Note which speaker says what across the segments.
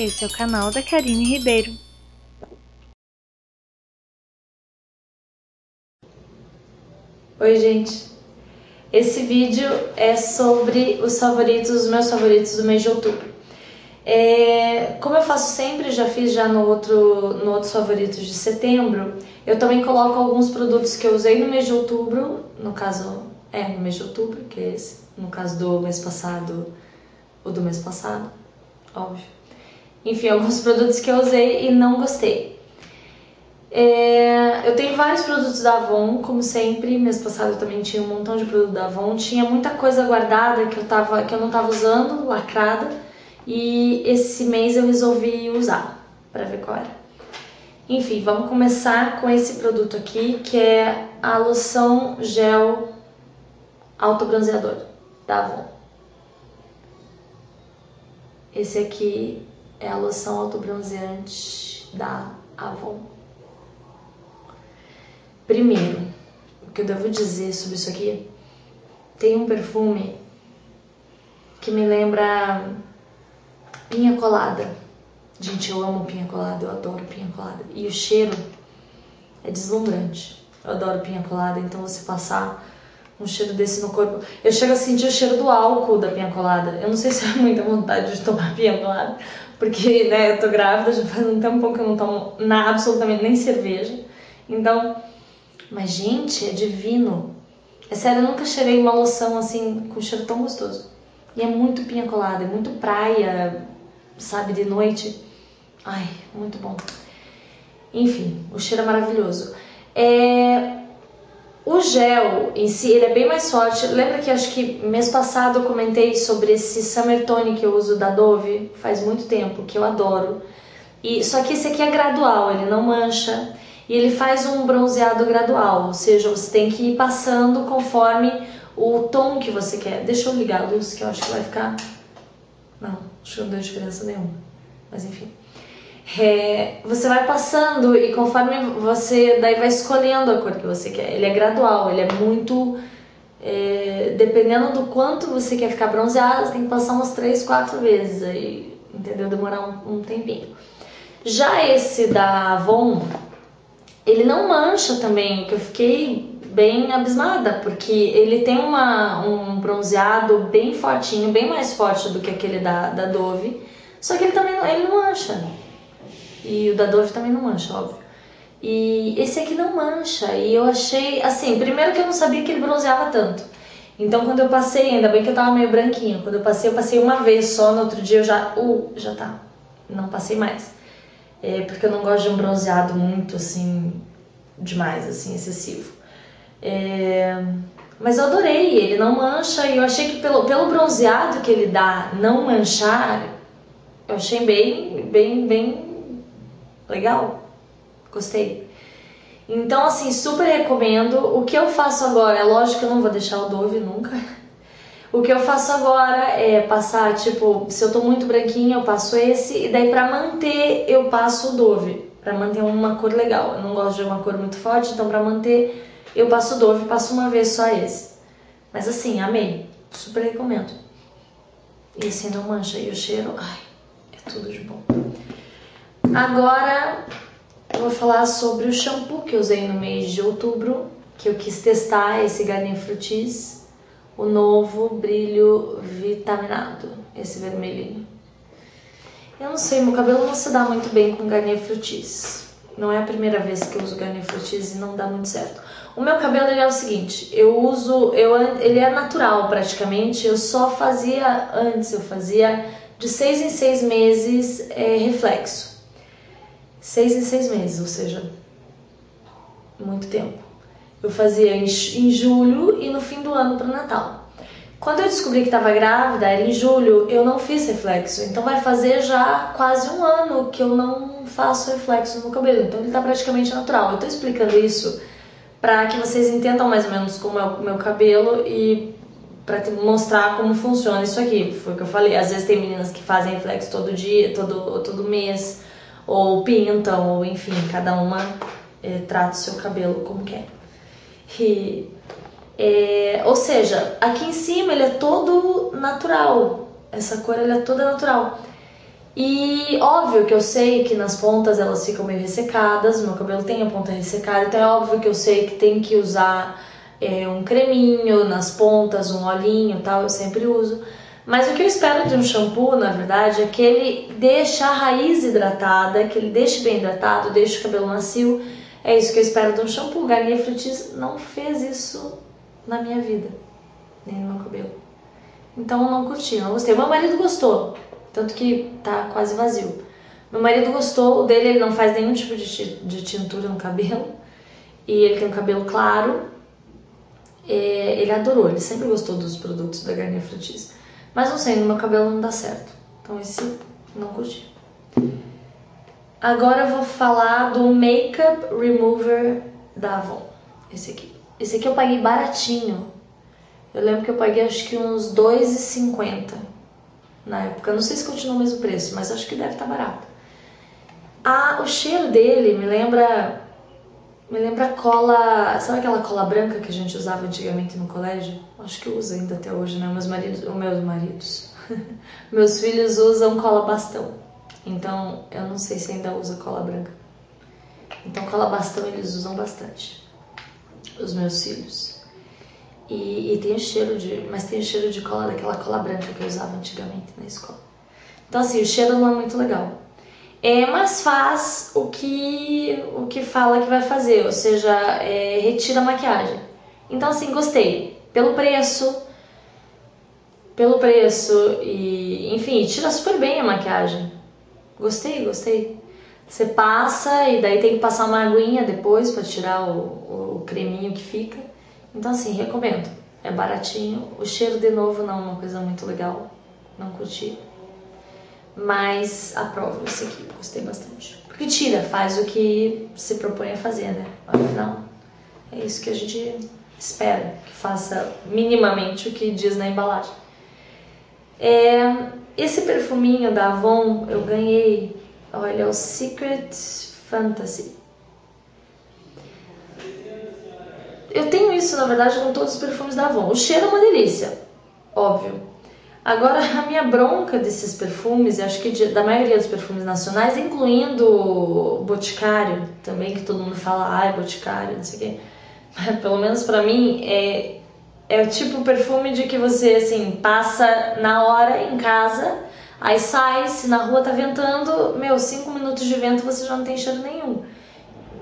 Speaker 1: Esse é o canal da Karine Ribeiro.
Speaker 2: Oi, gente. Esse vídeo é sobre os favoritos, os meus favoritos do mês de outubro. É, como eu faço sempre, já fiz já no outro, no outros favoritos de setembro, eu também coloco alguns produtos que eu usei no mês de outubro, no caso, é, no mês de outubro, que é esse, no caso do mês passado, o do mês passado, óbvio. Enfim, alguns produtos que eu usei e não gostei. É, eu tenho vários produtos da Avon, como sempre. Mês passado eu também tinha um montão de produto da Avon. Tinha muita coisa guardada que eu, tava, que eu não tava usando, lacrada. E esse mês eu resolvi usar para ver qual era. Enfim, vamos começar com esse produto aqui, que é a loção gel autobronzeador da Avon. Esse aqui é a loção autobronzeante da Avon. Primeiro, o que eu devo dizer sobre isso aqui, tem um perfume que me lembra pinha colada. Gente, eu amo pinha colada, eu adoro pinha colada. E o cheiro é deslumbrante. Eu adoro pinha colada, então você passar um cheiro desse no corpo. Eu chego a sentir o cheiro do álcool da pinha colada. Eu não sei se é muita vontade de tomar pinha colada, porque né, eu tô grávida, já faz um tempo que eu não tomo nada, absolutamente nem cerveja. Então, mas gente, é divino. É sério, eu nunca cheirei uma loção assim com cheiro tão gostoso. E é muito pinha colada, é muito praia, sabe, de noite. Ai, muito bom. Enfim, o cheiro é maravilhoso. É, o gel em si, ele é bem mais forte. Lembra que acho que mês passado eu comentei sobre esse Summer Tone que eu uso da Dove? Faz muito tempo, que eu adoro. E Só que esse aqui é gradual, ele não mancha. E ele faz um bronzeado gradual, ou seja, você tem que ir passando conforme o tom que você quer. Deixa eu ligar a luz, que eu acho que vai ficar... Não, acho que não deu diferença nenhuma. Mas enfim. É, você vai passando e conforme você daí vai escolhendo a cor que você quer. Ele é gradual, ele é muito. É, dependendo do quanto você quer ficar bronzeado, você tem que passar umas 3, 4 vezes aí, entendeu? Demorar um, um tempinho. Já esse da Avon, ele não mancha também, que eu fiquei bem abismada, porque ele tem uma, um bronzeado bem fortinho, bem mais forte do que aquele da, da Dove, só que ele também ele não mancha. E o da Dove também não mancha, óbvio. E esse aqui não mancha. E eu achei, assim, primeiro que eu não sabia que ele bronzeava tanto. Então quando eu passei, ainda bem que eu tava meio branquinho. Quando eu passei, eu passei uma vez só, no outro dia eu já, uh, já tá. Não passei mais. É, porque eu não gosto de um bronzeado muito assim, demais, assim, excessivo. É, mas eu adorei, ele não mancha e eu achei que pelo, pelo bronzeado que ele dá, não manchar, eu achei bem, bem, bem Legal? Gostei. Então, assim, super recomendo. O que eu faço agora, é lógico que eu não vou deixar o Dove nunca. O que eu faço agora é passar, tipo, se eu tô muito branquinha, eu passo esse, e daí pra manter, eu passo o Dove, pra manter uma cor legal. Eu não gosto de uma cor muito forte, então pra manter, eu passo o Dove, passo uma vez só esse. Mas assim, amei. Super recomendo. E assim não mancha, e o cheiro, ai, é tudo de bom. Agora eu vou falar sobre o shampoo que eu usei no mês de outubro, que eu quis testar esse Garnier Fructis, o novo brilho vitaminado, esse vermelhinho. Eu não sei, meu cabelo não se dá muito bem com Garnier Fructis. Não é a primeira vez que eu uso Garnier Fructis e não dá muito certo. O meu cabelo é o seguinte, eu uso, eu, ele é natural praticamente, eu só fazia antes, eu fazia de seis em seis meses é, reflexo seis em seis meses, ou seja, muito tempo. Eu fazia em, julho e no fim do ano para Natal. Quando eu descobri que estava grávida, era em julho, eu não fiz reflexo. Então vai fazer já quase um ano que eu não faço reflexo no cabelo. Então ele está praticamente natural. Eu estou explicando isso para que vocês entendam mais ou menos como é o meu cabelo e para mostrar como funciona isso aqui. Foi o que eu falei. Às vezes tem meninas que fazem reflexo todo dia, todo, todo mês ou pintam, ou enfim, cada uma é, trata o seu cabelo como quer. E, é, ou seja, aqui em cima ele é todo natural, essa cor ele é toda natural. E óbvio que eu sei que nas pontas elas ficam meio ressecadas, meu cabelo tem a ponta ressecada, então é óbvio que eu sei que tem que usar é, um creminho nas pontas, um olhinho tal, eu sempre uso. Mas o que eu espero de um shampoo, na verdade, é que ele deixe a raiz hidratada, que ele deixe bem hidratado, deixe o cabelo macio. É isso que eu espero de um shampoo. Garnier Fructis não fez isso na minha vida, nem no meu cabelo. Então eu não curti, não gostei. Meu marido gostou, tanto que tá quase vazio. Meu marido gostou, o dele ele não faz nenhum tipo de, tintura no cabelo. E ele tem um cabelo claro. É, ele adorou, ele sempre gostou dos produtos da Garnier Fructis. Mas não sei, no meu cabelo não dá certo. Então esse não curti. Agora eu vou falar do Makeup Remover da Avon. Esse aqui. Esse aqui eu paguei baratinho. Eu lembro que eu paguei acho que uns R$2,50 na época. Não sei se continua o mesmo preço, mas acho que deve estar tá barato. Ah, o cheiro dele me lembra me lembra cola, sabe aquela cola branca que a gente usava antigamente no colégio? Acho que usa ainda até hoje, né? Meus maridos, os meus maridos, meus filhos usam cola bastão. Então, eu não sei se ainda usa cola branca. Então, cola bastão eles usam bastante. Os meus filhos. E, e tem o cheiro de, mas tem o cheiro de cola daquela cola branca que eu usava antigamente na escola. Então, assim, o cheiro não é muito legal é, mas faz o que, o que fala que vai fazer, ou seja, é, retira a maquiagem. Então, assim, gostei. Pelo preço, pelo preço e, enfim, tira super bem a maquiagem. Gostei, gostei. Você passa e daí tem que passar uma aguinha depois para tirar o, o creminho que fica. Então, assim, recomendo. É baratinho. O cheiro, de novo, não é uma coisa muito legal. Não curti mas aprovo esse aqui, gostei bastante. Porque tira, faz o que se propõe a fazer, né? Afinal, é isso que a gente espera, que faça minimamente o que diz na embalagem. É, esse perfuminho da Avon eu ganhei, olha, é o Secret Fantasy. Eu tenho isso, na verdade, com todos os perfumes da Avon. O cheiro é uma delícia, óbvio. Agora, a minha bronca desses perfumes, acho que de, da maioria dos perfumes nacionais, incluindo o Boticário, também, que todo mundo fala, ai, Boticário, não sei o quê. Mas, pelo menos para mim, é, é o tipo perfume de que você, assim, passa na hora em casa, aí sai, se na rua tá ventando, meu, cinco minutos de vento você já não tem cheiro nenhum.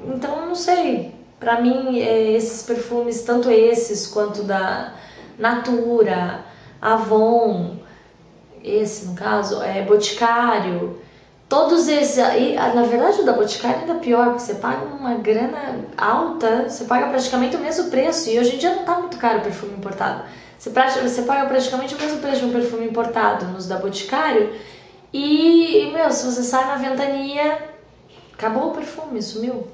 Speaker 2: Então, não sei, para mim, é, esses perfumes, tanto esses quanto da Natura, Avon, esse no caso, é Boticário, todos esses, aí, na verdade o da Boticário é ainda pior, porque você paga uma grana alta, você paga praticamente o mesmo preço, e hoje em dia não tá muito caro o perfume importado. Você, você paga praticamente o mesmo preço de um perfume importado nos da Boticário, e, meu, se você sai na ventania, acabou o perfume, sumiu.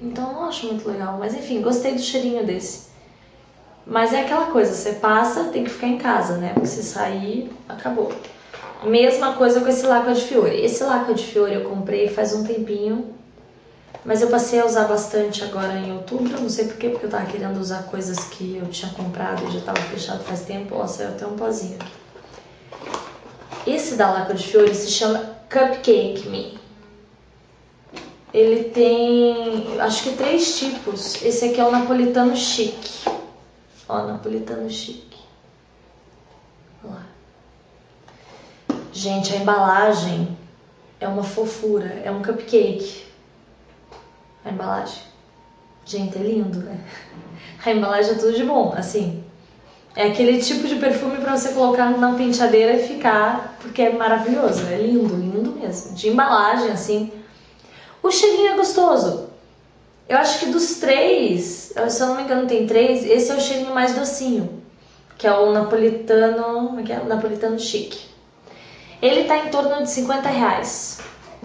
Speaker 2: Então não acho muito legal, mas enfim, gostei do cheirinho desse. Mas é aquela coisa, você passa, tem que ficar em casa, né? Porque se sair, acabou. Mesma coisa com esse Laco de Fiore. Esse Laco de Fiore eu comprei faz um tempinho, mas eu passei a usar bastante agora em outubro. Não sei porquê, porque eu tava querendo usar coisas que eu tinha comprado e já tava fechado faz tempo. Ó, saiu até um pozinho aqui. Esse da Laco de Fiore se chama Cupcake Me. Ele tem, acho que três tipos. Esse aqui é o napolitano chique. Ó, napolitano chique. Olha lá. Gente, a embalagem é uma fofura, é um cupcake. A embalagem. Gente, é lindo, né? A embalagem é tudo de bom, assim. É aquele tipo de perfume para você colocar na penteadeira e ficar, porque é maravilhoso, é lindo, lindo mesmo. De embalagem, assim. O cheirinho é gostoso. Eu acho que dos três, se eu não me engano tem três, esse é o cheirinho mais docinho, que é o napolitano, é que é o napolitano chique. Ele tá em torno de 50 reais,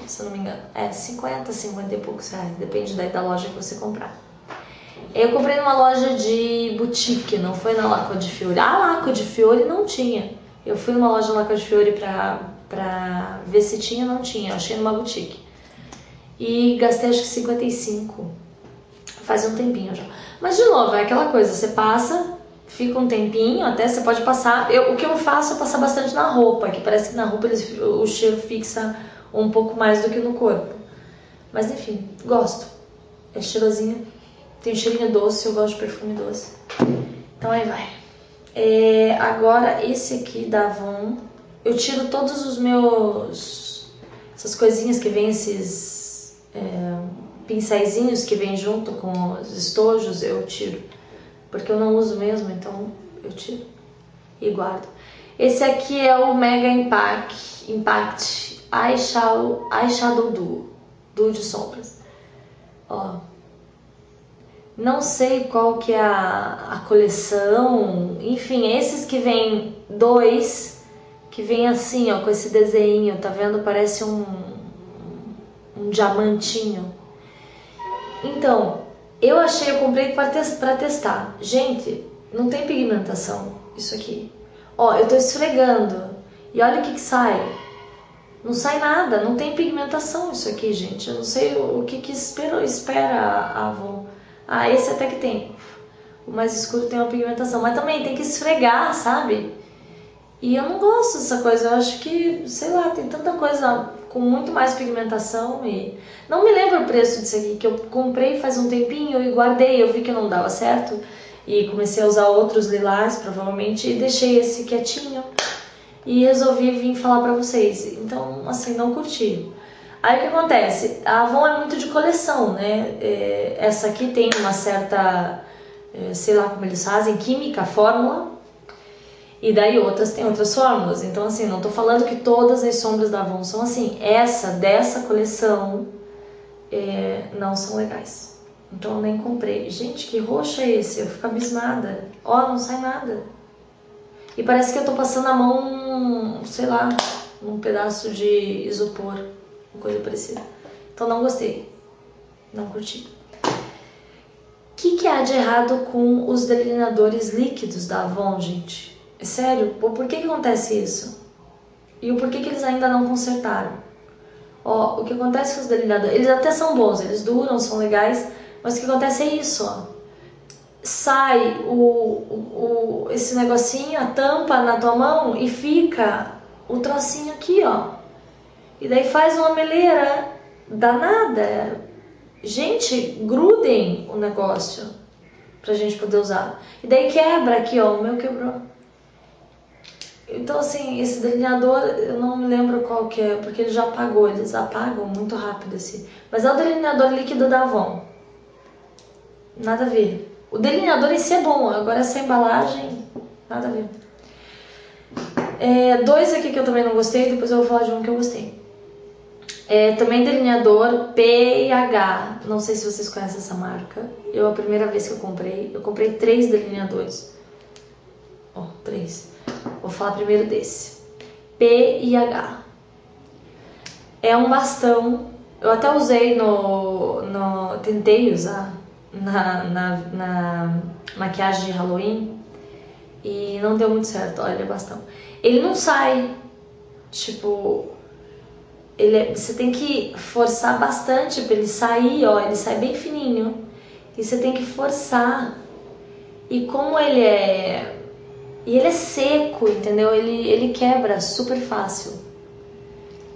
Speaker 2: se eu não me engano. É, 50, 50 e poucos reais, depende da, da loja que você comprar. Eu comprei numa loja de boutique, não foi na Laco de Fiore. A Laco de Fiore não tinha. Eu fui numa loja Laco de Fiore pra, pra ver se tinha, não tinha. Eu achei numa boutique. E gastei acho que 55 faz um tempinho já. Mas de novo, é aquela coisa, você passa, fica um tempinho, até você pode passar. Eu, o que eu faço é passar bastante na roupa, que parece que na roupa eles, o cheiro fixa um pouco mais do que no corpo. Mas enfim, gosto. É cheirosinho. Tem um cheirinho doce, eu gosto de perfume doce. Então aí vai. É, agora esse aqui da Avon, eu tiro todos os meus essas coisinhas que vem esses é, pincéisinhos que vem junto com os estojos, eu tiro. Porque eu não uso mesmo, então eu tiro e guardo. Esse aqui é o Mega Impact, Impact Eyeshadow, Eyeshadow Duo, Duo de sombras. Ó, não sei qual que é a, a coleção, enfim, esses que vem dois, que vem assim, ó, com esse desenho, tá vendo? Parece um, um diamantinho. Então, eu achei, eu comprei para testar. Gente, não tem pigmentação isso aqui. Ó, eu tô esfregando e olha o que que sai. Não sai nada, não tem pigmentação isso aqui, gente. Eu não sei o, que que espera, espera a Avon. Ah, esse até que tem. O mais escuro tem uma pigmentação, mas também tem que esfregar, sabe? E eu não gosto dessa coisa, eu acho que, sei lá, tem tanta coisa com muito mais pigmentação e não me lembro o preço disso aqui que eu comprei faz um tempinho e guardei, eu vi que não dava certo e comecei a usar outros lilás provavelmente e deixei esse quietinho e resolvi vir falar pra vocês. Então, assim, não curti. Aí o que acontece? A Avon é muito de coleção, né? É, essa aqui tem uma certa, é, sei lá como eles fazem, química, fórmula, e daí outras têm outras fórmulas. Então, assim, não tô falando que todas as sombras da Avon são assim. Essa, dessa coleção, é, não são legais. Então eu nem comprei. Gente, que roxo é esse? Eu fico abismada. Ó, oh, não sai nada. E parece que eu tô passando a mão, sei lá, num pedaço de isopor coisa parecida. Então não gostei, não curti. O que, que há de errado com os delineadores líquidos da Avon, gente? Sério, por que, que acontece isso? E o porquê que eles ainda não consertaram? Ó, o que acontece com os delineadores, eles até são bons, eles duram, são legais, mas o que acontece é isso, ó. Sai o, o esse negocinho, a tampa na tua mão e fica o trocinho aqui, ó. E daí faz uma meleira danada. Gente, grudem o negócio pra gente poder usar. E daí quebra aqui, ó, o meu quebrou. Então, assim, esse delineador, eu não me lembro qual que é, porque ele já apagou, eles apagam muito rápido esse. Mas é o delineador líquido da Avon. Nada a ver. O delineador em si é bom, agora essa embalagem, nada a ver. É, dois aqui que eu também não gostei, depois eu vou falar de um que eu gostei. É, também delineador PH. Não sei se vocês conhecem essa marca. Eu, a primeira vez que eu comprei, eu comprei três delineadores. Ó, oh, três. Vou falar primeiro desse. PIH. É um bastão. Eu até usei no. no tentei usar na, na, na maquiagem de Halloween e não deu muito certo. Olha, bastão. Ele não sai. Tipo, ele é, você tem que forçar bastante para ele sair, ó, ele sai bem fininho. E você tem que forçar. E como ele é e ele é seco, entendeu? Ele ele quebra super fácil.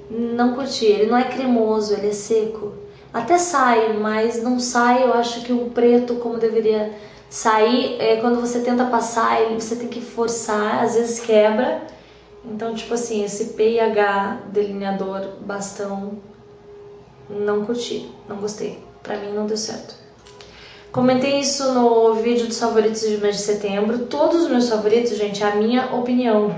Speaker 2: Não curti, ele não é cremoso, ele é seco. Até sai, mas não sai, eu acho que o preto como deveria sair, é quando você tenta passar, ele você tem que forçar, às vezes quebra então, tipo assim, esse PH delineador bastão não curti, não gostei. Pra mim não deu certo. Comentei isso no vídeo dos favoritos de mês de setembro. Todos os meus favoritos, gente, é a minha opinião.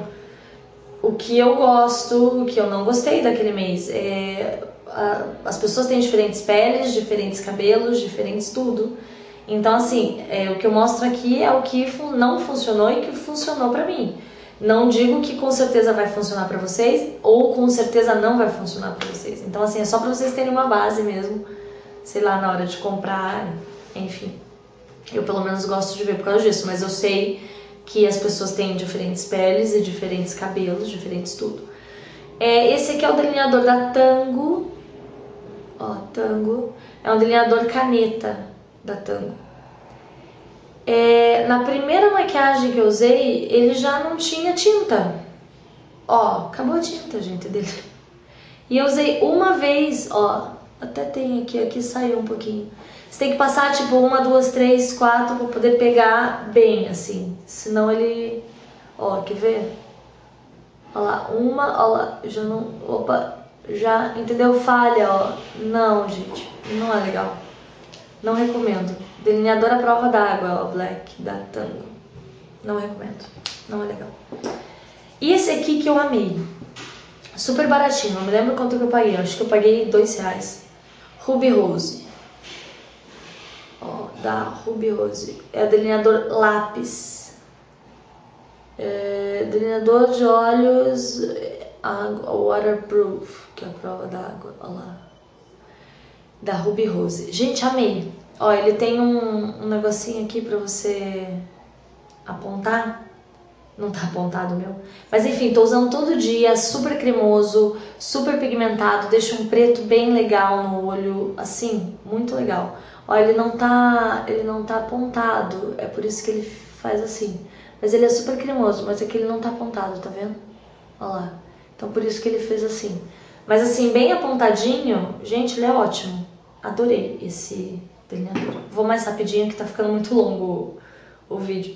Speaker 2: O que eu gosto, o que eu não gostei daquele mês. É, a, as pessoas têm diferentes peles, diferentes cabelos, diferentes tudo. Então, assim, é, o que eu mostro aqui é o que não funcionou e que funcionou pra mim. Não digo que com certeza vai funcionar para vocês ou com certeza não vai funcionar para vocês. Então, assim, é só para vocês terem uma base mesmo, sei lá, na hora de comprar, enfim. Eu pelo menos gosto de ver por causa disso, mas eu sei que as pessoas têm diferentes peles e diferentes cabelos, diferentes tudo. É, esse aqui é o delineador da Tango. Ó, Tango. É um delineador caneta da Tango. É, na primeira maquiagem que eu usei, ele já não tinha tinta. Ó, acabou a tinta, gente, dele. E eu usei uma vez, ó, até tem aqui, aqui saiu um pouquinho. Você tem que passar tipo uma, duas, três, quatro para poder pegar bem, assim. Senão ele, ó, quer ver? Olha lá, uma, olha lá, já não, opa, já, entendeu? Falha, ó. Não, gente, não é legal. Não recomendo. Delineador à prova d'água, ó, Black, da Tango. Não recomendo. Não é legal. E esse aqui que eu amei. Super baratinho, não me lembro quanto que eu paguei. Acho que eu paguei dois reais. Ruby Rose. Ó, da Ruby Rose. É delineador lápis. É, delineador de olhos waterproof, que é a prova d'água. Olha lá. Da Ruby Rose. Gente, amei. Ó, ele tem um, um negocinho aqui pra você apontar. Não tá apontado meu. Mas enfim, tô usando todo dia, super cremoso, super pigmentado, deixa um preto bem legal no olho, assim, muito legal. Ó, ele não tá, ele não tá apontado, é por isso que ele faz assim. Mas ele é super cremoso, mas aqui ele não tá apontado, tá vendo? Ó lá. Então por isso que ele fez assim. Mas assim, bem apontadinho, gente, ele é ótimo. Adorei esse delineador. Vou mais rapidinho que tá ficando muito longo o, o vídeo.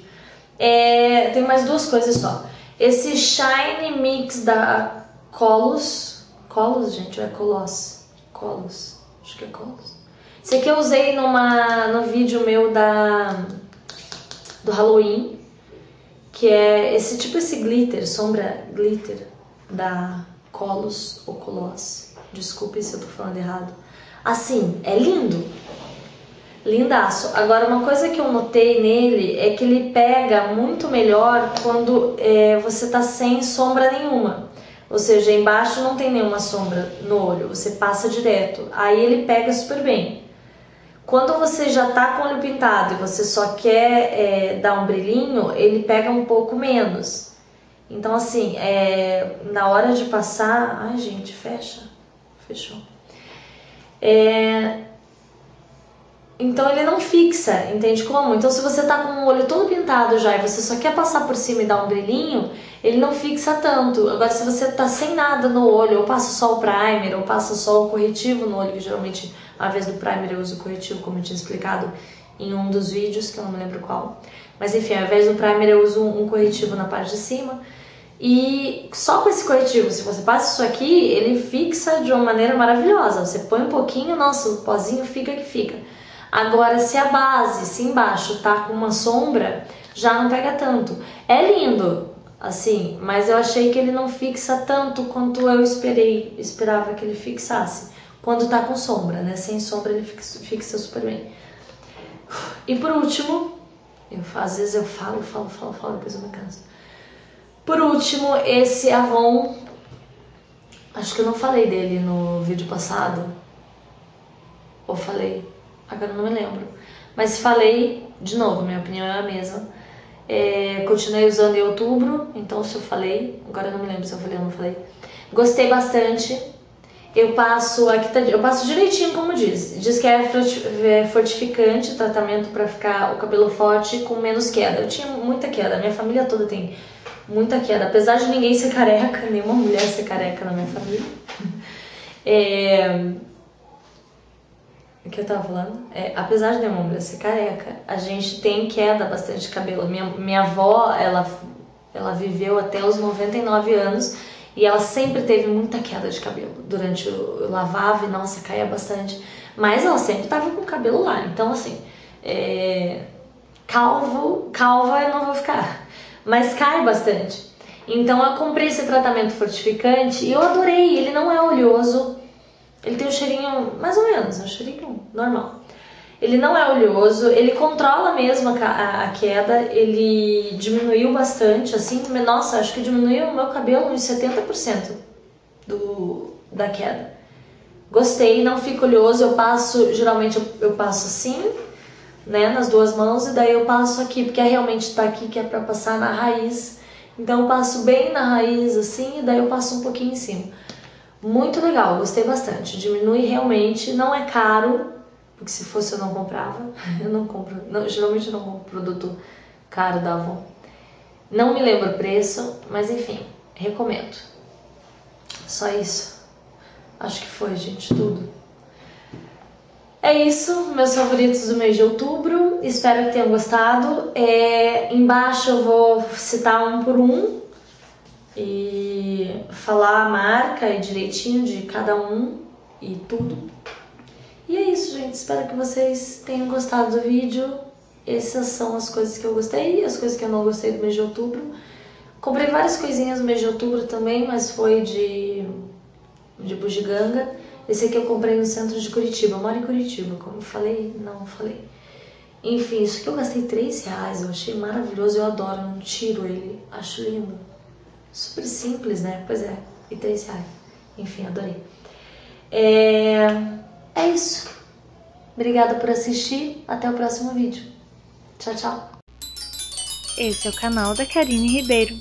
Speaker 2: É, tem mais duas coisas só. Esse Shine Mix da Colos. Colos, gente, ou é Colos? Colos. Acho que é Colos. Esse aqui eu usei numa, no vídeo meu da, do Halloween. Que é esse tipo esse glitter, sombra glitter da Colos ou Colos. Desculpe se eu tô falando errado. Assim, é lindo. Lindaço. Agora, uma coisa que eu notei nele é que ele pega muito melhor quando é, você tá sem sombra nenhuma. Ou seja, embaixo não tem nenhuma sombra no olho, você passa direto. Aí ele pega super bem. Quando você já tá com o olho pintado e você só quer é, dar um brilhinho, ele pega um pouco menos. Então, assim, é, na hora de passar. Ai, gente, fecha. Fechou. É, então ele não fixa, entende como? Então se você tá com o olho todo pintado já e você só quer passar por cima e dar um brilhinho, ele não fixa tanto. Agora se você tá sem nada no olho, ou passa só o primer, ou passa só o corretivo no olho, que geralmente ao invés do primer eu uso o corretivo, como eu tinha explicado em um dos vídeos, que eu não me lembro qual. Mas enfim, ao invés do primer eu uso um corretivo na parte de cima. E só com esse corretivo, se você passa isso aqui, ele fixa de uma maneira maravilhosa. Você põe um pouquinho, nossa, o pozinho fica que fica. Agora, se a base, se embaixo tá com uma sombra, já não pega tanto. É lindo, assim, mas eu achei que ele não fixa tanto quanto eu esperei, esperava que ele fixasse. Quando tá com sombra, né? Sem sombra ele fixa, super bem. E por último, eu, às vezes eu falo, falo, falo, falo, depois eu me canso. Por último, esse Avon, acho que eu não falei dele no vídeo passado. Ou falei? agora não me lembro. Mas falei, de novo, minha opinião é a mesma. É, continuei usando em outubro, então se eu falei, agora eu não me lembro se eu falei ou não falei. Gostei bastante. Eu passo, aqui tá, eu passo direitinho como diz. Diz que é, é fortificante, tratamento para ficar o cabelo forte com menos queda. Eu tinha muita queda, minha família toda tem muita queda. Apesar de ninguém ser careca, nenhuma mulher ser careca na minha família. É, o que eu tava falando? É, apesar de minha mulher ser careca, a gente tem queda bastante de cabelo. Minha, minha avó, ela, ela viveu até os 99 anos e ela sempre teve muita queda de cabelo. Durante o eu lavava e nossa, caía bastante. Mas ela sempre tava com o cabelo lá. Então, assim, é, calvo, calva eu não vou ficar. Mas cai bastante. Então eu comprei esse tratamento fortificante e eu adorei. Ele não é oleoso, ele tem um cheirinho mais ou menos, um cheirinho normal. Ele não é oleoso, ele controla mesmo a, a, queda, ele diminuiu bastante, assim, nossa, acho que diminuiu o meu cabelo uns 70% do, da queda. Gostei, não fica oleoso, eu passo, geralmente eu, eu, passo assim, né, nas duas mãos, e daí eu passo aqui, porque é realmente tá aqui que é pra passar na raiz. Então eu passo bem na raiz assim, e daí eu passo um pouquinho em cima. Muito legal, gostei bastante. Diminui realmente, não é caro, porque se fosse eu não comprava. Eu não compro, não, geralmente eu não compro produto caro da Avon. Não me lembro o preço, mas enfim, recomendo. Só isso. Acho que foi, gente, tudo. É isso, meus favoritos do mês de outubro. Espero que tenham gostado. É, embaixo eu vou citar um por um e falar a marca e direitinho de cada um e tudo. E é isso, gente. Espero que vocês tenham gostado do vídeo. Essas são as coisas que eu gostei e as coisas que eu não gostei do mês de outubro. Comprei várias coisinhas no mês de outubro também, mas foi de, de bugiganga. Esse aqui eu comprei no centro de Curitiba. Eu moro em Curitiba, como falei? Não, falei. Enfim, isso aqui eu gastei 3 reais. Eu achei maravilhoso, eu adoro, não tiro ele. Acho lindo. Super simples, né? Pois é, e 3 reais. Enfim, adorei. É, é isso. Obrigada por assistir. Até o próximo vídeo. Tchau, tchau.
Speaker 1: Esse é o canal da Karine Ribeiro.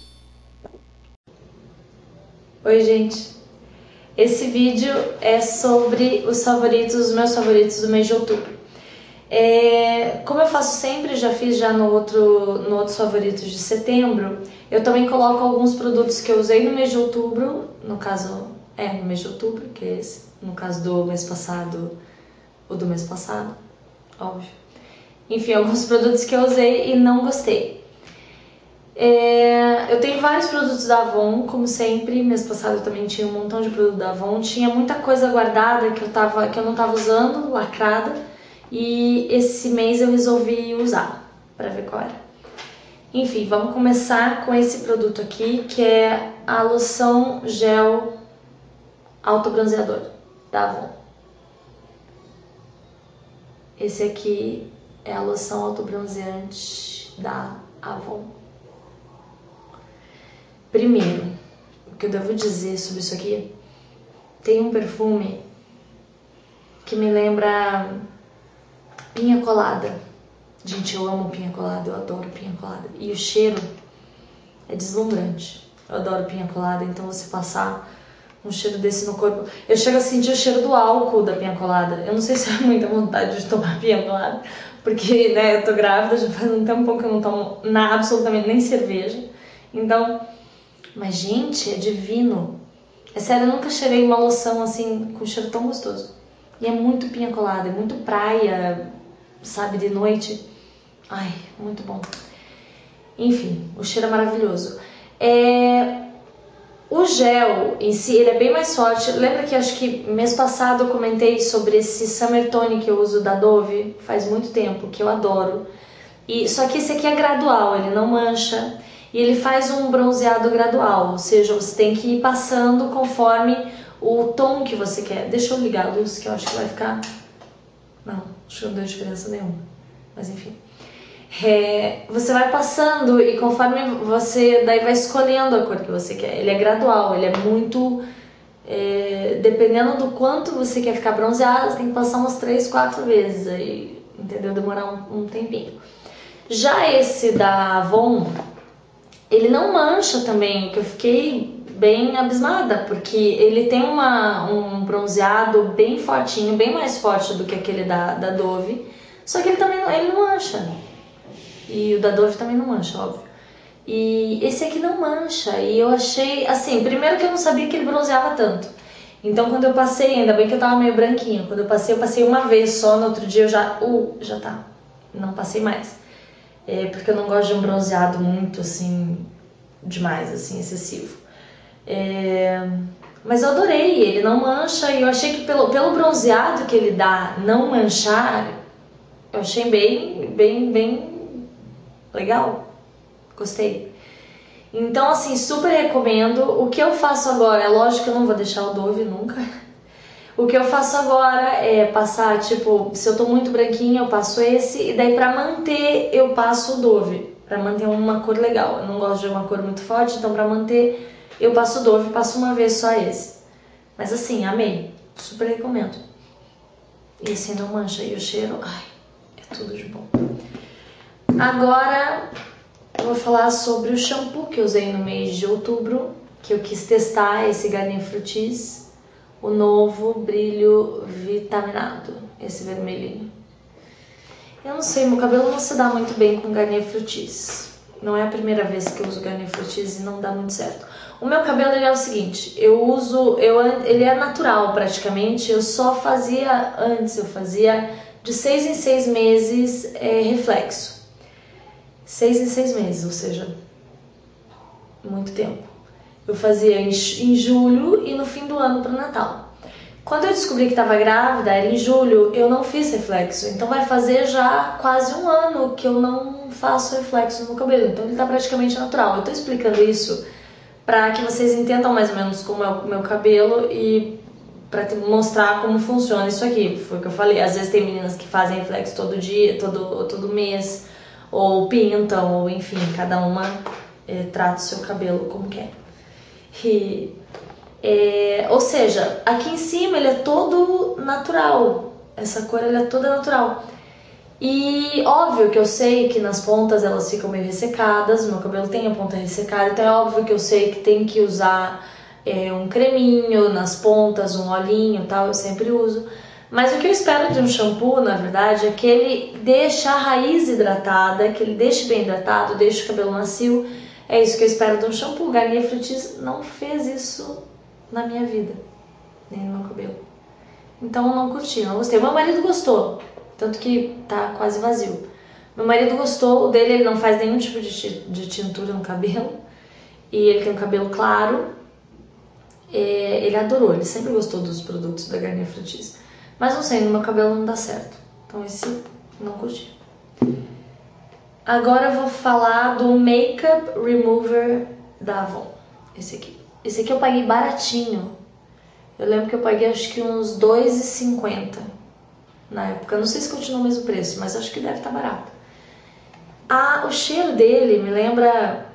Speaker 2: Oi, gente. Esse vídeo é sobre os favoritos, os meus favoritos do mês de outubro. É, como eu faço sempre, já fiz já no outro, no outros favoritos de setembro, eu também coloco alguns produtos que eu usei no mês de outubro, no caso, é no mês de outubro, que é esse, no caso do mês passado, o do mês passado, óbvio. Enfim, alguns produtos que eu usei e não gostei. É, eu tenho vários produtos da Avon, como sempre. Mês passado eu também tinha um montão de produto da Avon. Tinha muita coisa guardada que eu, tava, que eu não estava usando, lacrada. E esse mês eu resolvi usar, para ver qual era. Enfim, vamos começar com esse produto aqui, que é a loção gel autobronzeador da Avon. Esse aqui é a loção autobronzeante da Avon. Primeiro, o que eu devo dizer sobre isso aqui, tem um perfume que me lembra pinha colada. Gente, eu amo pinha colada, eu adoro pinha colada. E o cheiro é deslumbrante. Eu adoro pinha colada, então você passar um cheiro desse no corpo. Eu chego a sentir o cheiro do álcool da pinha colada. Eu não sei se é muita vontade de tomar pinha colada, porque né, eu tô grávida, já faz um tempo que eu não tomo na, absolutamente nem cerveja. Então, mas, gente, é divino. É sério, eu nunca cheirei uma loção assim com cheiro tão gostoso. E é muito pinha colada, é muito praia, sabe, de noite. Ai, muito bom. Enfim, o cheiro é maravilhoso. É... O gel em si, ele é bem mais forte. Lembra que acho que mês passado eu comentei sobre esse Summer Tone que eu uso da Dove? Faz muito tempo, que eu adoro. E Só que esse aqui é gradual, ele não mancha e ele faz um bronzeado gradual, ou seja, você tem que ir passando conforme o tom que você quer. Deixa eu ligar a luz que eu acho que vai ficar. Não, acho que não deu diferença nenhuma, mas enfim. É, você vai passando e conforme você daí vai escolhendo a cor que você quer. Ele é gradual, ele é muito. É, dependendo do quanto você quer ficar bronzeado, você tem que passar umas 3, 4 vezes aí, entendeu? Demorar um, um tempinho. Já esse da Avon, ele não mancha também, que eu fiquei bem abismada, porque ele tem uma, um bronzeado bem fortinho, bem mais forte do que aquele da, da Dove, só que ele também ele não mancha. E o da Dove também não mancha, óbvio. E esse aqui não mancha, e eu achei, assim, primeiro que eu não sabia que ele bronzeava tanto. Então quando eu passei, ainda bem que eu tava meio branquinho, quando eu passei, eu passei uma vez só, no outro dia eu já, uh, já tá, não passei mais é, porque eu não gosto de um bronzeado muito assim, demais, assim, excessivo. É, mas eu adorei, ele não mancha e eu achei que pelo, pelo bronzeado que ele dá, não manchar, eu achei bem, bem, bem legal. Gostei. Então, assim, super recomendo. O que eu faço agora, é lógico que eu não vou deixar o Dove nunca. O que eu faço agora é passar, tipo, se eu tô muito branquinha, eu passo esse, e daí pra manter eu passo o Dove, pra manter uma cor legal. Eu não gosto de uma cor muito forte, então pra manter eu passo o Dove, passo uma vez só esse. Mas assim, amei, super recomendo. E assim não mancha, e o cheiro, ai, é tudo de bom. Agora eu vou falar sobre o shampoo que eu usei no mês de outubro, que eu quis testar esse Garnier Fructis o novo brilho vitaminado, esse vermelhinho. Eu não sei, meu cabelo não se dá muito bem com Garnier Fructis. Não é a primeira vez que eu uso Garnier Fructis e não dá muito certo. O meu cabelo ele é o seguinte, eu uso, eu, ele é natural praticamente, eu só fazia antes, eu fazia de seis em seis meses é, reflexo. Seis em seis meses, ou seja, muito tempo. Eu fazia em, em julho e no fim do ano para Natal. Quando eu descobri que estava grávida, era em julho, eu não fiz reflexo. Então vai fazer já quase um ano que eu não faço reflexo no cabelo. Então ele está praticamente natural. Eu estou explicando isso para que vocês entendam mais ou menos como é o meu cabelo e para mostrar como funciona isso aqui. Foi o que eu falei. Às vezes tem meninas que fazem reflexo todo dia, todo, todo mês, ou pintam, ou enfim, cada uma é, trata o seu cabelo como quer. E, é, ou seja, aqui em cima ele é todo natural. Essa cor ele é toda natural. E óbvio que eu sei que nas pontas elas ficam meio ressecadas, meu cabelo tem a ponta ressecada, então é óbvio que eu sei que tem que usar é, um creminho nas pontas, um olhinho tal, eu sempre uso. Mas o que eu espero de um shampoo, na verdade, é que ele deixe a raiz hidratada, que ele deixe bem hidratado, deixe o cabelo macio. É isso que eu espero de um shampoo. Garnier Fructis não fez isso na minha vida, nem no meu cabelo. Então eu não curti, não gostei. Meu marido gostou, tanto que tá quase vazio. Meu marido gostou, o dele ele não faz nenhum tipo de, tintura no cabelo. E ele tem um cabelo claro. É, ele adorou, ele sempre gostou dos produtos da Garnier Fructis. Mas não sei, no meu cabelo não dá certo. Então esse não curti. Agora eu vou falar do Makeup Remover da Avon. Esse aqui. Esse aqui eu paguei baratinho. Eu lembro que eu paguei acho que uns R$2,50 na época. Não sei se continua o mesmo preço, mas acho que deve estar tá barato. Ah, o cheiro dele me lembra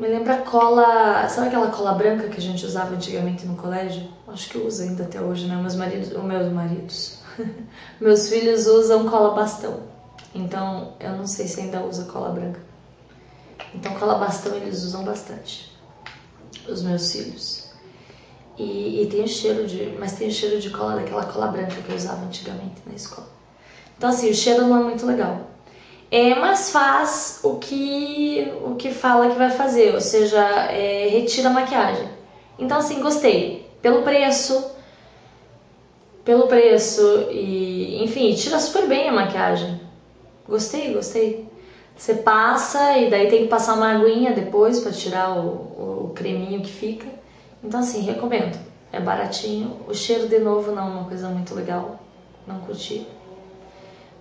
Speaker 2: me lembra cola, sabe aquela cola branca que a gente usava antigamente no colégio? Acho que usa ainda até hoje, né? Meus maridos, os meus maridos, meus filhos usam cola bastão. Então, eu não sei se ainda usa cola branca. Então, cola bastão eles usam bastante. Os meus filhos. E, e tem cheiro de, mas tem cheiro de cola daquela cola branca que eu usava antigamente na escola. Então, assim, o cheiro não é muito legal é, mas faz o que, o que fala que vai fazer, ou seja, é, retira a maquiagem. Então, assim, gostei. Pelo preço, pelo preço e, enfim, tira super bem a maquiagem. Gostei, gostei. Você passa e daí tem que passar uma aguinha depois para tirar o, o creminho que fica. Então, assim, recomendo. É baratinho. O cheiro, de novo, não é uma coisa muito legal. Não curti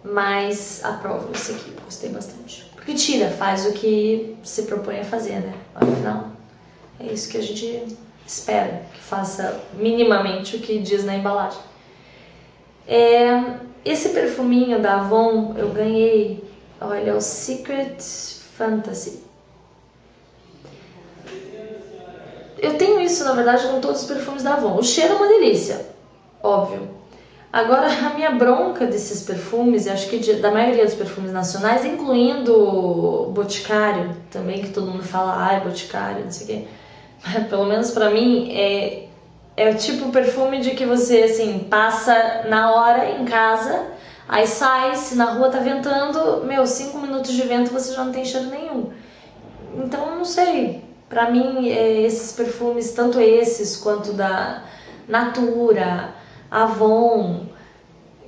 Speaker 2: mas aprovo esse aqui, gostei bastante. Porque tira, faz o que se propõe a fazer, né? Afinal, é isso que a gente espera, que faça minimamente o que diz na embalagem. É, esse perfuminho da Avon eu ganhei, olha, é o Secret Fantasy. Eu tenho isso, na verdade, com todos os perfumes da Avon. O cheiro é uma delícia, óbvio. Agora, a minha bronca desses perfumes, e acho que de, da maioria dos perfumes nacionais, incluindo Boticário também, que todo mundo fala, ai, Boticário, não sei o quê. Pelo menos para mim, é, é o tipo perfume de que você, assim, passa na hora em casa, aí sai, se na rua tá ventando, meu, cinco minutos de vento você já não tem cheiro nenhum. Então, não sei. Pra mim, é, esses perfumes, tanto esses quanto da Natura, Avon,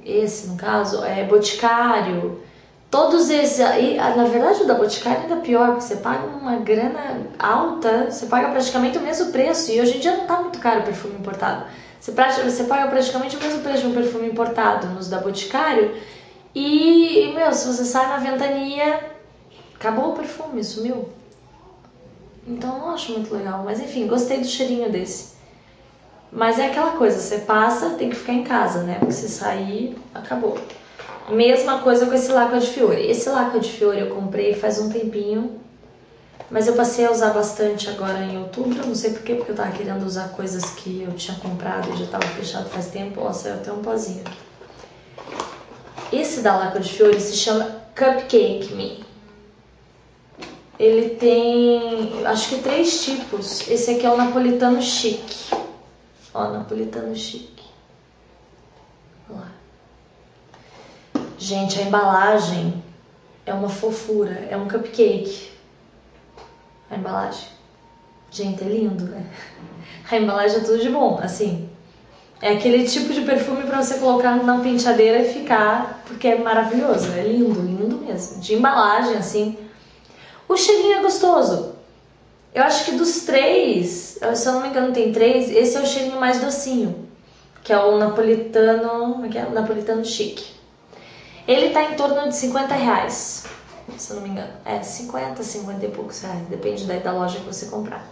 Speaker 2: esse no caso, é Boticário, todos esses, aí, na verdade o da Boticário ainda é pior, porque você paga uma grana alta, você paga praticamente o mesmo preço, e hoje em dia não tá muito caro o perfume importado. Você, você paga praticamente o mesmo preço de um perfume importado nos da Boticário, e, e meu, se você sai na ventania, acabou o perfume, sumiu. Então não acho muito legal, mas enfim, gostei do cheirinho desse. Mas é aquela coisa, você passa, tem que ficar em casa, né? Porque se sair, acabou. Mesma coisa com esse Laca de Fiore. Esse Laca de Fiore eu comprei faz um tempinho, mas eu passei a usar bastante agora em outubro. Não sei porquê, porque eu tava querendo usar coisas que eu tinha comprado e já tava fechado faz tempo. Ó, saiu até um pozinho. Esse da Laca de Fiore se chama Cupcake Me. Ele tem, acho que três tipos. Esse aqui é o napolitano chique. Ó, napolitano chique. Olha lá. Gente, a embalagem é uma fofura, é um cupcake. A embalagem. Gente, é lindo, né? A embalagem é tudo de bom, assim. É aquele tipo de perfume para você colocar na penteadeira e ficar, porque é maravilhoso, é lindo, lindo mesmo. De embalagem, assim. O cheirinho é gostoso. Eu acho que dos três, se eu não me engano, tem três, esse é o cheirinho mais docinho, que é o napolitano, é, é o napolitano chique. Ele tá em torno de 50 reais, se eu não me engano. É, 50, 50 e poucos reais, depende da, da loja que você comprar.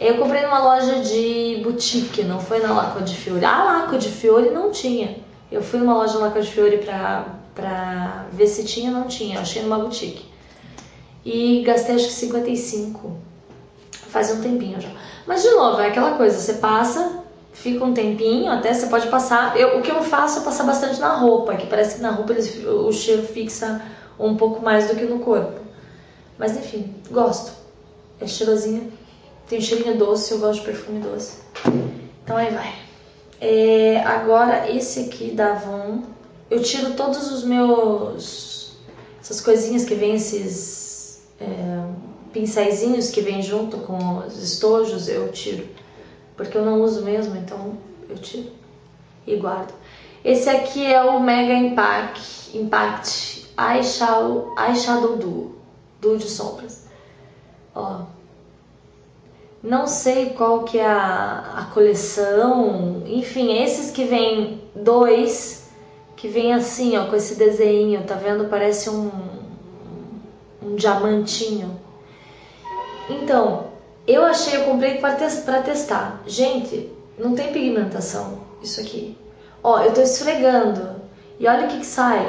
Speaker 2: Eu comprei numa loja de boutique, não foi na Laco de Fiore. Ah, Laco de Fiore não tinha. Eu fui numa loja Laco de Fiore pra, pra ver se tinha, não tinha. Eu achei numa boutique. E gastei acho que 55. Faz um tempinho já. Mas de novo, é aquela coisa, você passa, fica um tempinho, até você pode passar. Eu, o que eu faço é passar bastante na roupa, que parece que na roupa eles, o cheiro fixa um pouco mais do que no corpo. Mas enfim, gosto. É cheirosinho. Tem cheirinho doce, eu gosto de perfume doce. Então aí vai. É, agora esse aqui da Avon, eu tiro todos os meus essas coisinhas que vem esses é, pincéisinhos que vem junto com os estojos, eu tiro. Porque eu não uso mesmo, então eu tiro e guardo. Esse aqui é o Mega Impact, Impact Eyeshadow, Eyeshadow Duo, Duo de sombras. Ó, não sei qual que é a, a coleção, enfim, esses que vem dois, que vem assim, ó, com esse desenho, tá vendo? Parece um, um diamantinho. Então, eu achei, eu comprei para testar. Gente, não tem pigmentação isso aqui. Ó, eu tô esfregando e olha o que que sai.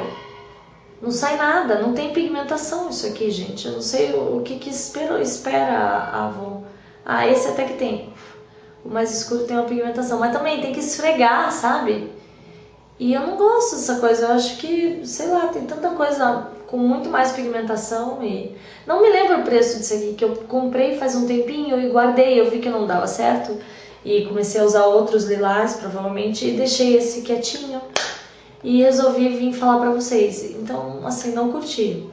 Speaker 2: Não sai nada, não tem pigmentação isso aqui, gente. Eu não sei o que que espera, espera a Avon. Ah, esse até que tem. O mais escuro tem uma pigmentação, mas também tem que esfregar, sabe? E eu não gosto dessa coisa, eu acho que, sei lá, tem tanta coisa com muito mais pigmentação e não me lembro o preço disso aqui que eu comprei faz um tempinho e guardei, eu vi que não dava certo e comecei a usar outros lilás provavelmente e deixei esse quietinho e resolvi vir falar pra vocês. Então, assim, não curti.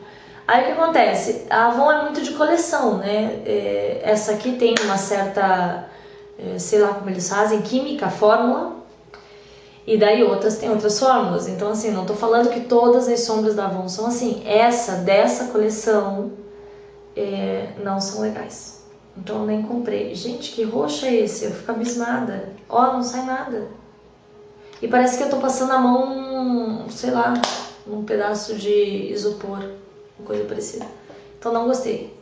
Speaker 2: Aí o que acontece? A Avon é muito de coleção, né? É, essa aqui tem uma certa, é, sei lá como eles fazem, química, fórmula, e daí outras têm outras fórmulas. Então, assim, não tô falando que todas as sombras da Avon são assim. Essa, dessa coleção, é, não são legais. Então eu nem comprei. Gente, que roxo é esse? Eu fico abismada. Ó, não sai nada. E parece que eu tô passando a mão, sei lá, num pedaço de isopor uma coisa parecida. Então não gostei,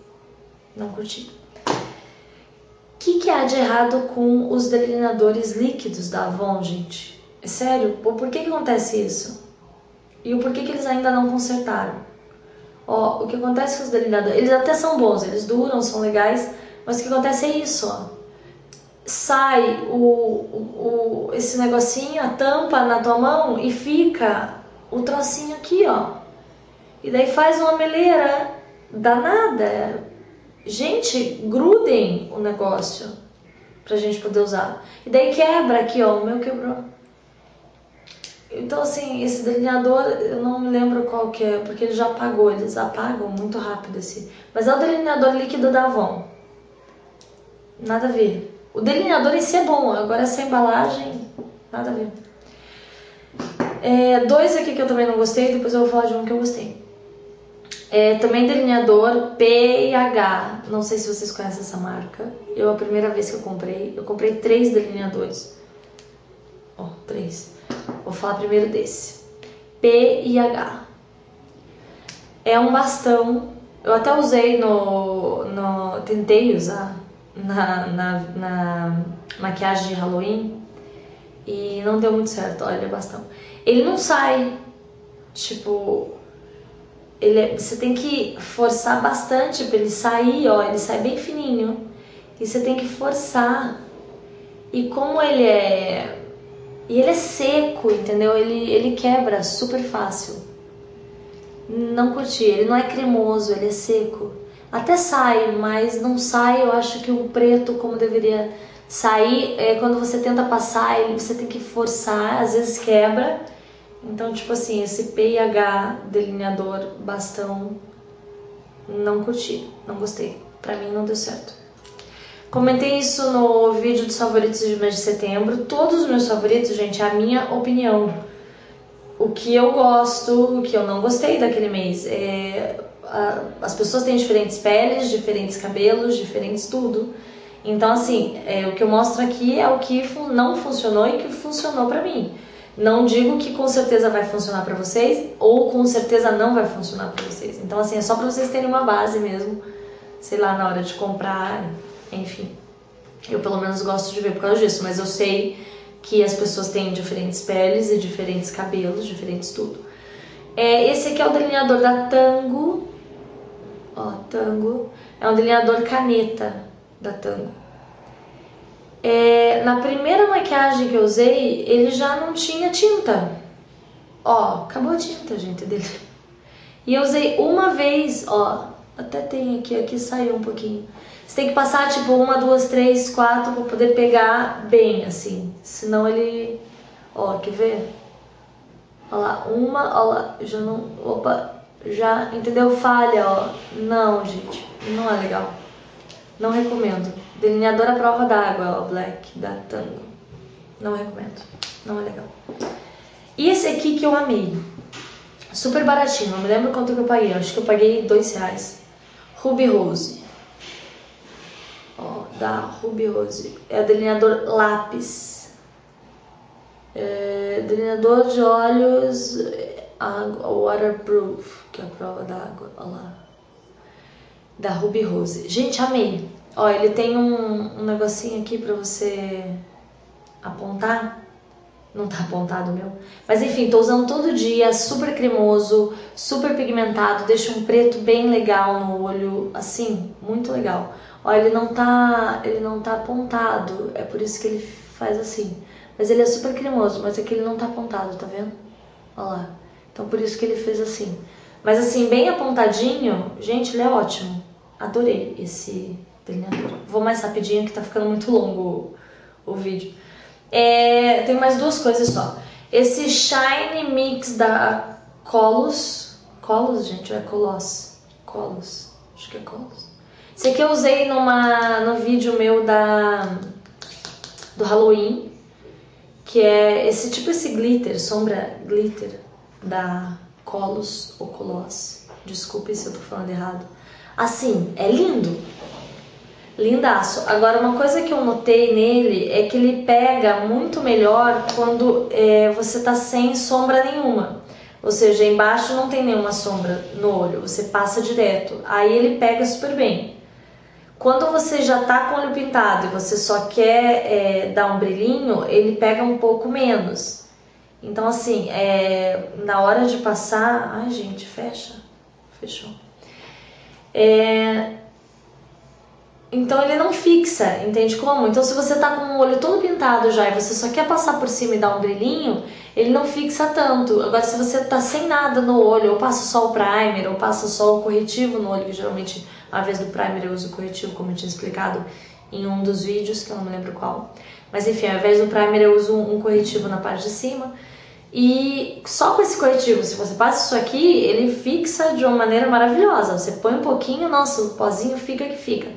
Speaker 2: não curti. O que, que há de errado com os delineadores líquidos da Avon, gente? Sério? Por que, que acontece isso? E o porquê que eles ainda não consertaram? Ó, o que acontece com os delineadores, eles até são bons, eles duram, são legais, mas o que acontece é isso, ó. Sai o, o, o, esse negocinho, a tampa na tua mão e fica o trocinho aqui, ó. E daí faz uma meleira danada. Gente, grudem o negócio pra gente poder usar. E daí quebra aqui, ó, o meu quebrou. Então, assim, esse delineador, eu não me lembro qual que é, porque ele já apagou, eles apagam muito rápido esse. Mas é o delineador líquido da Avon. Nada a ver. O delineador em si é bom, agora essa embalagem, nada a ver. É, dois aqui que eu também não gostei, depois eu vou falar de um que eu gostei. É, também delineador PH. Não sei se vocês conhecem essa marca. Eu, a primeira vez que eu comprei, eu comprei três delineadores. Ó, oh, três. Vou falar primeiro desse. PIH. É um bastão. Eu até usei no. no tentei usar na, na, na maquiagem de Halloween e não deu muito certo. Olha, bastão. Ele não sai. Tipo, ele é, você tem que forçar bastante para ele sair, ó, ele sai bem fininho. E você tem que forçar. E como ele é e ele é seco, entendeu? Ele ele quebra super fácil. Não curti, ele não é cremoso, ele é seco. Até sai, mas não sai, eu acho que o preto como deveria Sair, é, quando você tenta passar, ele, você tem que forçar, às vezes quebra. Então, tipo assim, esse PH delineador bastão, não curti, não gostei. Pra mim não deu certo. Comentei isso no vídeo dos favoritos de mês de setembro. Todos os meus favoritos, gente, é a minha opinião. O que eu gosto, o que eu não gostei daquele mês. É, a, as pessoas têm diferentes peles, diferentes cabelos, diferentes tudo. Então, assim, é, o que eu mostro aqui é o que não funcionou e que funcionou para mim. Não digo que com certeza vai funcionar para vocês ou com certeza não vai funcionar para vocês. Então, assim, é só para vocês terem uma base mesmo, sei lá, na hora de comprar, enfim. Eu pelo menos gosto de ver por causa disso, mas eu sei que as pessoas têm diferentes peles e diferentes cabelos, diferentes tudo. É, esse aqui é o delineador da Tango. Ó, Tango. É um delineador caneta da Tango. É, na primeira maquiagem que eu usei, ele já não tinha tinta. Ó, acabou a tinta, gente, dele. E eu usei uma vez, ó, até tem aqui, aqui saiu um pouquinho. Você tem que passar tipo uma, duas, três, quatro para poder pegar bem, assim. Senão ele. Ó, quer ver? Ó lá, uma, ó lá, já não. Opa, já, entendeu? Falha, ó. Não, gente, não é legal. Não recomendo. Delineador à prova d'água, ó, Black, da Tango. Não recomendo. Não é legal. E esse aqui que eu amei. Super baratinho, não me lembro quanto que eu paguei. Acho que eu paguei dois reais. Ruby Rose. Ó, da Ruby Rose. É delineador lápis. É, delineador de olhos waterproof, que é a prova d'água. Olha lá. Da Ruby Rose. Gente, amei. Ó, ele tem um, um negocinho aqui pra você apontar. Não tá apontado meu. Mas enfim, tô usando todo dia, super cremoso, super pigmentado, deixa um preto bem legal no olho, assim, muito legal. Ó, ele não tá, ele não tá apontado, é por isso que ele faz assim. Mas ele é super cremoso, mas aqui ele não tá apontado, tá vendo? Ó lá. Então por isso que ele fez assim. Mas assim, bem apontadinho, gente, ele é ótimo. Adorei esse delineador. Vou mais rapidinho que tá ficando muito longo o, o vídeo. É, tem mais duas coisas só. Esse Shine Mix da Colos. Colos, gente, ou é Colos? Colos. Acho que é Colos. Esse aqui eu usei numa, no vídeo meu da, do Halloween. Que é esse tipo esse glitter, sombra glitter da Colos ou Colos. Desculpe se eu tô falando errado. Assim, é lindo. Lindaço. Agora, uma coisa que eu notei nele é que ele pega muito melhor quando é, você tá sem sombra nenhuma. Ou seja, embaixo não tem nenhuma sombra no olho, você passa direto. Aí ele pega super bem. Quando você já tá com o olho pintado e você só quer é, dar um brilhinho, ele pega um pouco menos. Então, assim, é, na hora de passar. Ai, gente, fecha. Fechou. É, então ele não fixa, entende como? Então se você tá com o olho todo pintado já e você só quer passar por cima e dar um brilhinho, ele não fixa tanto. Agora se você tá sem nada no olho, ou passa só o primer, ou passa só o corretivo no olho, que geralmente ao invés do primer eu uso o corretivo, como eu tinha explicado em um dos vídeos, que eu não me lembro qual. Mas enfim, ao invés do primer eu uso um corretivo na parte de cima. E só com esse corretivo, se você passa isso aqui, ele fixa de uma maneira maravilhosa. Você põe um pouquinho, nossa, o pozinho fica que fica.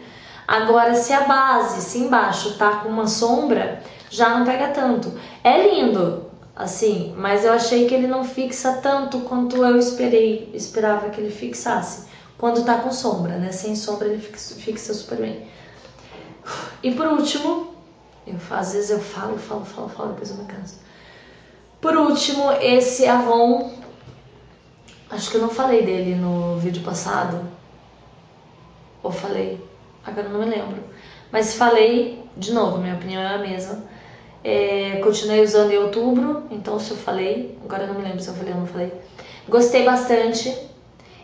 Speaker 2: Agora, se a base, se embaixo tá com uma sombra, já não pega tanto. É lindo, assim, mas eu achei que ele não fixa tanto quanto eu esperei, esperava que ele fixasse. Quando tá com sombra, né? Sem sombra ele fixa, super bem. E por último, eu, às vezes eu falo, falo, falo, falo, depois eu me canso. Por último, esse Avon, acho que eu não falei dele no vídeo passado. Ou falei? Agora não me lembro. Mas falei, de novo, minha opinião é a mesma. É, continuei usando em outubro, então se eu falei, agora não me lembro se eu falei ou não falei. Gostei bastante.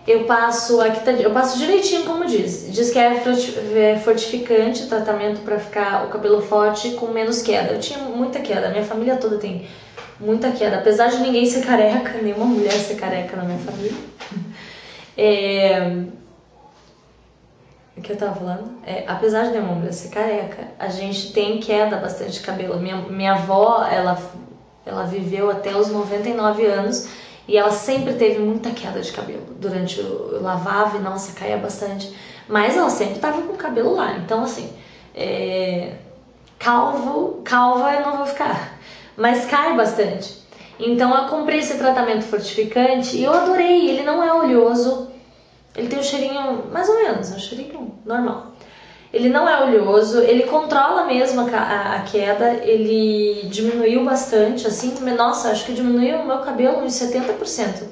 Speaker 2: Eu passo, aqui tá, eu passo direitinho como diz. Diz que é, é fortificante, tratamento para ficar o cabelo forte com menos queda. Eu tinha muita queda, minha família toda tem muita queda, apesar de ninguém ser careca, nenhuma mulher ser careca na minha família. É, que eu tava falando? É, apesar de minha mãe ser careca, a gente tem queda bastante de cabelo. Minha, minha avó, ela, ela viveu até os 99 anos e ela sempre teve muita queda de cabelo. Durante o eu lavava e nossa, caía bastante. Mas ela sempre tava com o cabelo lá. Então, assim, é, calvo, calva eu não vou ficar. Mas cai bastante. Então eu comprei esse tratamento fortificante e eu adorei. Ele não é oleoso, ele tem um cheirinho mais ou menos, um cheirinho normal. Ele não é oleoso, ele controla mesmo a, queda, ele diminuiu bastante, assim, nossa, acho que diminuiu o meu cabelo em 70%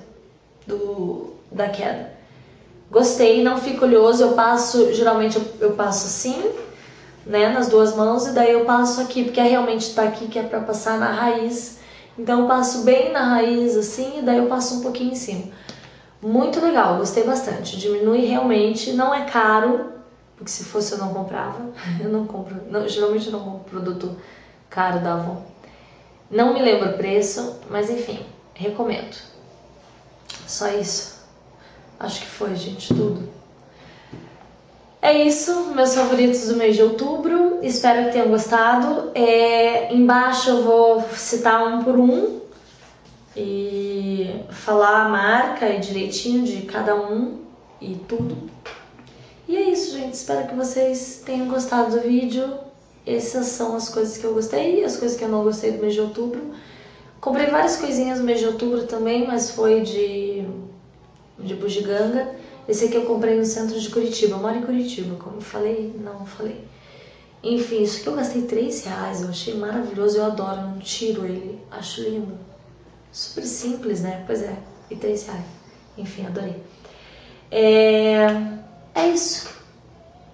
Speaker 2: do, da queda. Gostei, não fica oleoso, eu passo, geralmente eu, eu, passo assim, né, nas duas mãos, e daí eu passo aqui, porque é realmente tá aqui que é pra passar na raiz. Então eu passo bem na raiz assim, e daí eu passo um pouquinho em cima. Muito legal, gostei bastante. Diminui realmente, não é caro, porque se fosse eu não comprava. Eu não compro, não, geralmente eu não compro produto caro da Avon. Não me lembro o preço, mas enfim, recomendo. Só isso. Acho que foi, gente, tudo. É isso, meus favoritos do mês de outubro. Espero que tenham gostado. É, embaixo eu vou citar um por um e falar a marca e direitinho de cada um e tudo. E é isso, gente. Espero que vocês tenham gostado do vídeo. Essas são as coisas que eu gostei e as coisas que eu não gostei do mês de outubro. Comprei várias coisinhas no mês de outubro também, mas foi de, de bugiganga. Esse aqui eu comprei no centro de Curitiba. Eu moro em Curitiba, como eu falei, não falei. Enfim, isso aqui eu gastei 3 reais. Eu achei maravilhoso, eu adoro, eu não tiro ele. Acho lindo. Super simples, né? Pois é, e 3 reais. Enfim, adorei. É, é isso.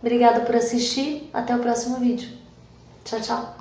Speaker 2: Obrigada por assistir. Até o próximo vídeo. Tchau, tchau.